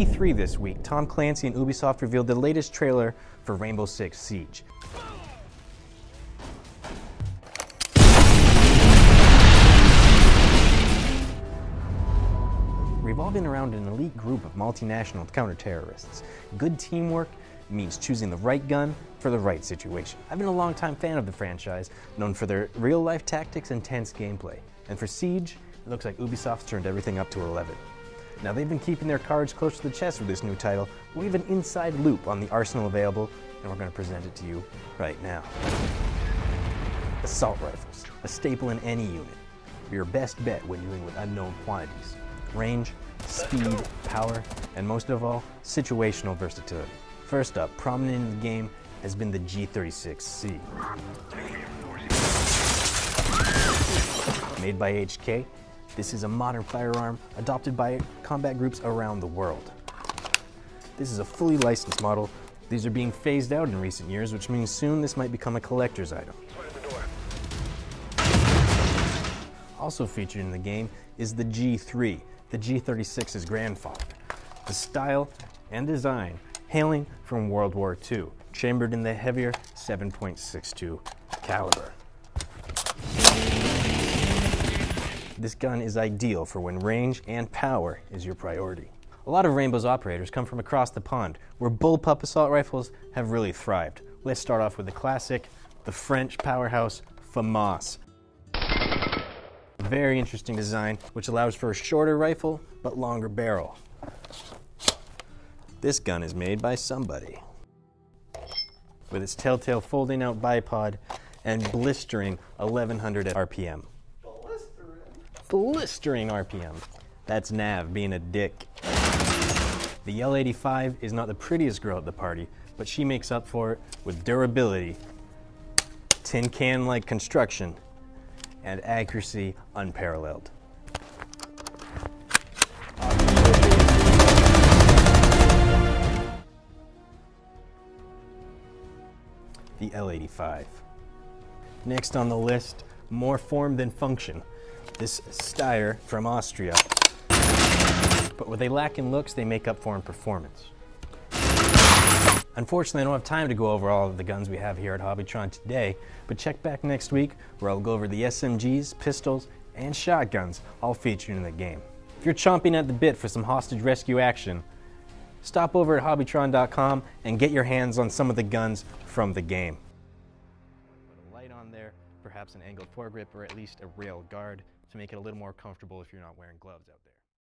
E3 this week, Tom Clancy and Ubisoft revealed the latest trailer for Rainbow Six Siege. Revolving around an elite group of multinational counter-terrorists, good teamwork means choosing the right gun for the right situation. I've been a long-time fan of the franchise, known for their real-life tactics and tense gameplay. And for Siege, it looks like Ubisoft's turned everything up to 11. Now they've been keeping their cards close to the chest with this new title. We have an inside loop on the arsenal available, and we're going to present it to you right now. Assault rifles, a staple in any unit. Your best bet when dealing with unknown quantities. Range, speed, power, and most of all, situational versatility. First up, prominent in the game has been the G36C. Made by HK, this is a modern firearm adopted by combat groups around the world. This is a fully licensed model. These are being phased out in recent years, which means soon this might become a collector's item. Also featured in the game is the G3, the G36's grandfather. The style and design hailing from World War II, chambered in the heavier 7.62 caliber. This gun is ideal for when range and power is your priority. A lot of Rainbow's operators come from across the pond, where bullpup assault rifles have really thrived. Let's start off with the classic, the French powerhouse FAMAS. Very interesting design, which allows for a shorter rifle, but longer barrel. This gun is made by somebody. With its telltale folding out bipod and blistering 1100 RPM blistering RPM. That's Nav being a dick. The L85 is not the prettiest girl at the party, but she makes up for it with durability, tin can like construction, and accuracy unparalleled. The L85. Next on the list, more form than function this Steyr from Austria. But what they lack in looks, they make up for in performance. Unfortunately, I don't have time to go over all of the guns we have here at Hobbytron today, but check back next week where I'll go over the SMGs, pistols, and shotguns all featured in the game. If you're chomping at the bit for some hostage rescue action, stop over at Hobbytron.com and get your hands on some of the guns from the game. Perhaps an angled foregrip or at least a rail guard to make it a little more comfortable if you're not wearing gloves out there.